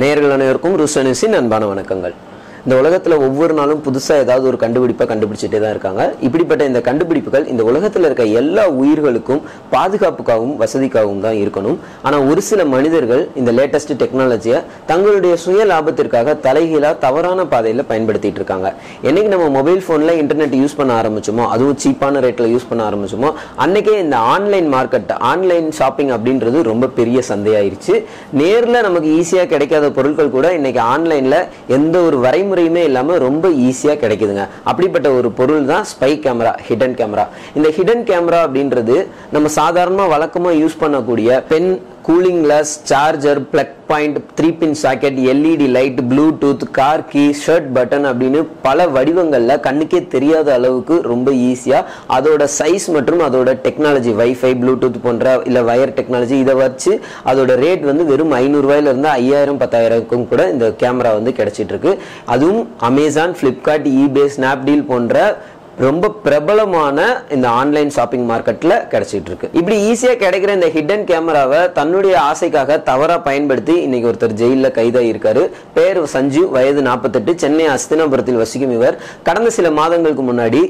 நேர்கள் அனைவருக்கும் ருசனிசின் அன்பான வணக்கங்கள். இந்த உலகத்தில் ஒவ்வொரு நாளும் புதுசாக ஏதாவது ஒரு கண்டுபிடிப்பை கண்டுபிடிச்சிட்டே தான் இருக்காங்க. இப்படிப்பட்ட இந்த கண்டுபிடிப்புகள் இந்த உலகத்தில் இருக்க எல்லா உயிர்களுக்கும் பாதுகாப்புக்காகவும் வசதிக்காகவும் தான் இருக்கணும். ஆனால் ஒரு சில மனிதர்கள் இந்த லேட்டஸ்ட் டெக்னாலஜியை தங்களுடைய சுய லாபத்திற்காக தலைகீழாக தவறான பாதையில் பயன்படுத்திட்டு இருக்காங்க. என்னைக்கு நம்ம மொபைல் ஃபோனில் இன்டர்நெட் யூஸ் பண்ண ஆரம்பிச்சோமோ அதுவும் சீப்பான ரேட்டில் யூஸ் பண்ண ஆரம்பிச்சோமோ அன்னைக்கே இந்த ஆன்லைன் மார்க்கெட் ஆன்லைன் ஷாப்பிங் அப்படின்றது ரொம்ப பெரிய சந்தையாயிருச்சு. நேரில் நமக்கு ஈஸியாக கிடைக்காத பொருட்கள் கூட இன்னைக்கு ஆன்லைனில் எந்த ஒரு வழிமுறையுமே இல்லாம ரொம்ப ஈஸியா கிடைக்குதுங்க. அப்படிப்பட்ட ஒரு பொருள் தான் ஸ்பை கேமரா ஹிடன் கேமரா இந்த ஹிடன் கேமரா அப்படின்றது நம்ம சாதாரணமா வழக்கமா யூஸ் பண்ணக்கூடிய pen cooling glass charger plug point three pin socket LED light Bluetooth car key shirt button அப்படின்னு பல வடிவங்களில் கண்ணுக்கே தெரியாத அளவுக்கு ரொம்ப ஈஸியாக அதோட சைஸ் மற்றும் அதோட டெக்னாலஜி வைஃபை ப்ளூடூத் போன்ற இல்லை வயர் டெக்னாலஜி இதை வச்சு அதோட ரேட் வந்து வெறும் ஐநூறுரூவாயிலிருந்து ஐயாயிரம் பத்தாயிரக்கும் கூட இந்த கேமரா வந்து கிடச்சிட்ருக்கு அதுவும் அமேசான் ஃப்ளிப்கார்ட் இபே ஸ்னாப்டீல் போன்ற ரொம்ப பிரபலமான இந்த ஆன்லைன் ஷாப்பிங் மார்க்கெட்ல கிடைச்சிட்டு இருக்கு இப்படி ஈஸியா கிடைக்கிற இந்த ஹிடன் கேமராவை தன்னுடைய ஆசைக்காக தவறா பயன்படுத்தி இன்னைக்கு ஒருத்தர் ஜெயில கைதாகி இருக்காரு. பேர் சஞ்சீவ் வயது நாற்பத்தெட்டு சென்னை அஸ்தினாபுரத்தில் வசிக்கும் இவர். கடந்த சில மாதங்களுக்கு முன்னாடி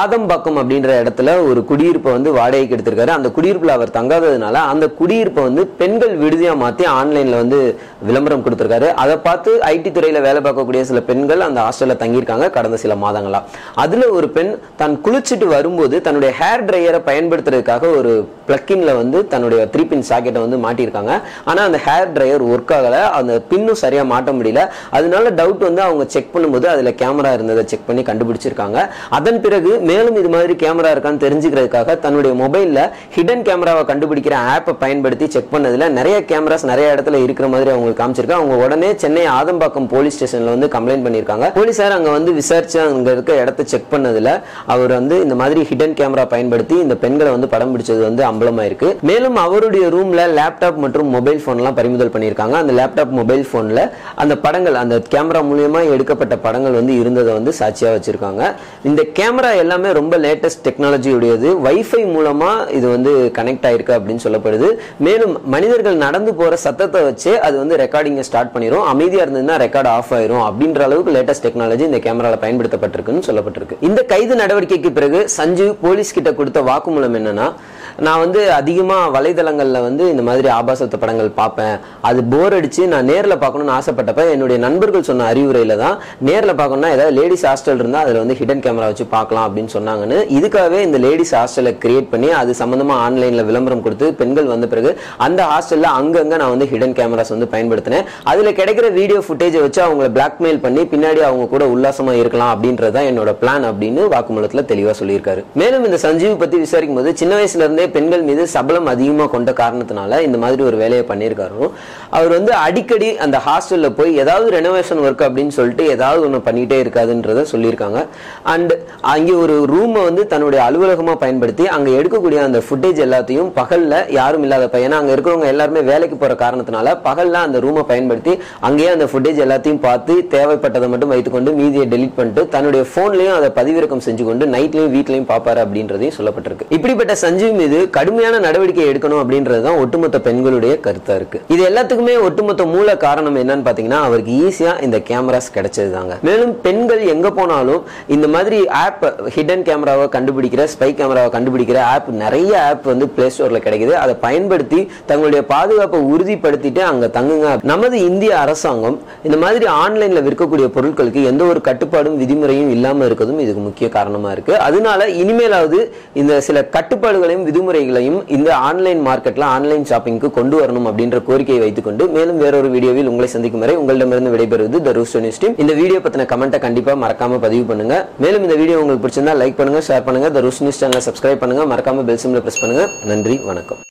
ஆதம்பாக்கம் அப்படின்ற இடத்துல ஒரு குடியிருப்பை வந்து வாடகைக்கு எடுத்திருக்காரு. அந்த குடியிருப்புல அவர் தங்காததுனால அந்த குடியிருப்பை வந்து பெண்கள் விடுதியா மாத்தி ஆன்லைன்ல வந்து விளம்பரம் கொடுத்திருக்காரு. அதை பார்த்து ஐடி துறையில வேலை பார்க்கக்கூடிய சில பெண்கள் அந்த ஹாஸ்டல்ல தங்கியிருக்காங்க கடந்த சில மாதங்களா. அதுல ஒரு பெண் தான் குளிச்சுட்டு வரும்போது தன்னுடைய ஹேர் ட்ரையரை பயன்படுத்துறதுக்காக ஒரு பிளக்கின்ல வந்து தன்னுடைய த்ரீ பின் சாக்கெட்டை வந்து மாட்டியிருக்காங்க. ஆனால் அந்த ஹேர் ட்ரையர் ஒர்க் ஆகலை. அந்த பின்னும் சரியாக மாட்ட முடியல. அதனால டவுட் வந்து அவங்க செக் பண்ணும்போது அதில் கேமரா இருந்ததை செக் பண்ணி கண்டுபிடிச்சிருக்காங்க. அதன் பிறகு மேலும் இது மாதிரி கேமரா இருக்கான்னு தெரிஞ்சுக்கிறதுக்காக தன்னுடைய மொபைலில் ஹிடன் கேமராவை கண்டுபிடிக்கிற ஆப்பை பயன்படுத்தி செக் பண்ணதில் நிறைய கேமராஸ் நிறைய இடத்துல இருக்கிற மாதிரி அவங்களுக்கு காமிச்சிருக்காங்க. அவங்க உடனே சென்னை ஆதம்பாக்கம் போலீஸ் ஸ்டேஷனில் வந்து கம்ப்ளைண்ட் பண்ணியிருக்காங்க. போலீஸார் அங்கே வந்து விசாரிச்சு அங்கே இருக்க இடத்த செக் பண்ணதில் அவர் வந்து இந்த மாதிரி ஹிடன் கேமரா பயன்படுத்தி இந்த பெண்களை வந்து படம் பிடிச்சது வந்து அம்பலமா இருக்கு மேலும் அவருடைய ரூம்ல லேப்டாப் மற்றும் மொபைல் போன் எல்லாம் பறிமுதல் பண்ணியிருக்காங்க. அந்த லேப்டாப் மொபைல் போன்ல அந்த படங்கள் அந்த கேமரா மூலியமா எடுக்கப்பட்ட படங்கள் வந்து இருந்ததை வந்து சாட்சியா வச்சிருக்காங்க. இந்த கேமரா எல்லாமே ரொம்ப லேட்டஸ்ட் டெக்னாலஜி உடையது. வைஃபை மூலமா இது வந்து கனெக்ட் ஆயிருக்கு அப்படின்னு சொல்லப்படுது. மேலும் மனிதர்கள் நடந்து போற சத்தத்தை வச்சு அது வந்து ரெக்கார்டிங்கை ஸ்டார்ட் பண்ணிரும். அமைதியா இருந்ததுன்னா ரெக்கார்ட் ஆஃப் ஆயிரும். அப்படின்ற அளவுக்கு லேட்டஸ்ட் டெக்னாலஜி இந்த கேமரால பயன்படுத்தப்பட்டிருக்குன்னு சொல்லப்பட்டிருக்கு. இந்த கைது நடவடிக்கைக்கு பிறகு சஞ்சீவ் போலீஸ் கிட்ட கொடுத்த வாக்குமூலம் என்னன்னா நான் வந்து அதிகமாக வலைதளங்களில் வந்து இந்த மாதிரி ஆபாசத்த படங்கள் பார்ப்பேன். அது போர் அடித்து நான் நேரில் பார்க்கணும்னு ஆசைப்பட்டப்ப என்னுடைய நண்பர்கள் சொன்ன அறிவுரையில் தான் நேரில் பார்க்கணும்னா ஏதாவது லேடிஸ் ஹாஸ்டல் இருந்தால் அதில் வந்து ஹிடன் கேமரா வச்சு பார்க்கலாம் அப்படின்னு சொன்னாங்கன்னு. இதுக்காகவே இந்த லேடிஸ் ஹாஸ்டலை கிரியேட் பண்ணி அது சம்மந்தமாக ஆன்லைனில் விளம்பரம் கொடுத்து பெண்கள் வந்த பிறகு அந்த ஹாஸ்டலில் அங்கங்கே நான் வந்து ஹிடன் கேமராஸ் வந்து பயன்படுத்தினேன். அதில் கிடைக்கிற வீடியோ ஃபுட்டேஜை வச்சு அவங்கள பிளாக்மெயில் பண்ணி பின்னாடி அவங்க கூட உல்லாசமாக இருக்கலாம் அப்படின்றதுதான் என்னோட பிளான் அப்படின்னு வாக்குமூலத்தில் தெளிவாக சொல்லியிருக்காரு. மேலும் இந்த சஞ்சீவ் பற்றி விசாரிக்கும் போது சின்ன வயசுலேருந்தே இருந்தே பெண்கள் மீது சபலம் அதிகமா கொண்ட காரணத்தினால இந்த மாதிரி ஒரு வேலையை பண்ணியிருக்காரு. அவர் வந்து அடிக்கடி அந்த ஹாஸ்டல்ல போய் ஏதாவது ரெனோவேஷன் ஒர்க் அப்படின்னு சொல்லிட்டு ஏதாவது ஒன்று பண்ணிகிட்டே இருக்காதுன்றத சொல்லியிருக்காங்க. அண்ட் அங்கே ஒரு ரூமை வந்து தன்னுடைய அலுவலகமா பயன்படுத்தி அங்க எடுக்கக்கூடிய அந்த ஃபுட்டேஜ் எல்லாத்தையும் பகல்ல யாரும் இல்லாத பையனா அங்க இருக்கிறவங்க எல்லாருமே வேலைக்கு போற காரணத்தினால பகலில் அந்த ரூமை பயன்படுத்தி அங்கேயே அந்த ஃபுட்டேஜ் எல்லாத்தையும் பார்த்து தேவைப்பட்டதை மட்டும் வைத்துக்கொண்டு மீதியை டெலீட் பண்ணிட்டு தன்னுடைய போன்லயும் அதை பதிவிறக்கம் செஞ்சு கொண்டு நைட்லயும் வீட்லயும் பார்ப்பாரு அப்படின்றதையும் சொல்லப்பட்டிருக்கு. இப்படிப்பட்ட சஞ்சீவ் மீது கடுமையான நடவடிக்கை எடுக்கணும் அப்படின்றது தான் ஒட்டுமொத்த பெண்களுடைய கருத்தா இருக்கு. இது எல்லாத்துக்குமே ஒட்டுமொத்த மூல காரணம் என்னன்னு பாத்தீங்கன்னா அவருக்கு ஈஸியா இந்த கேமராஸ் கிடைச்சது தாங்க மேலும் பெண்கள் எங்க போனாலும் இந்த மாதிரி ஆப் ஹிடன் கேமராவை கண்டுபிடிக்கிற ஸ்பை கேமராவை கண்டுபிடிக்கிற ஆப் நிறைய ஆப் வந்து பிளே ஸ்டோர்ல கிடைக்குது. அதை பயன்படுத்தி தங்களுடைய பாதுகாப்பை உறுதிப்படுத்திட்டு அங்க தங்குங்க. நமது இந்திய அரசாங்கம் இந்த மாதிரி ஆன்லைன்ல விற்கக்கூடிய பொருட்களுக்கு எந்த ஒரு கட்டுப்பாடும் விதிமுறையும் இல்லாம இருக்கிறதும் இதுக்கு முக்கிய காரணமா இருக்கு. அதனால இனிமேலாவது இந்த சில கட்டுப்பாடுகளையும் விதிமுறைகளையும் இந்த ஆன்லைன் மார்க்கெட்ல ஆன்லைன் ஷாப்பிங்க்கு கொண்டு வரணும் அப்படின்ற கோரிக்கையை வைத்துக்கொண்டு மேலும் வேறொரு வீடியோவில் உங்களை சந்திக்கும் வரை உங்களிடமிருந்து விடைபெறுவது த ரூஸ் டீம் இந்த வீடியோ பத்தின கமெண்ட்டை கண்டிப்பா மறக்காம பதிவு பண்ணுங்க. மேலும் இந்த வீடியோ உங்களுக்கு பிடிச்சிருந்தா லைக் பண்ணுங்க ஷேர் பண்ணுங்க. த ரூஸ் நியூஸ் சேனலை சப்ஸ்கிரைப் பண்ணுங்க. மறக்காம பெல் சிம்ல பிரஸ் பண்ணுங்க. நன்றி வணக்கம்.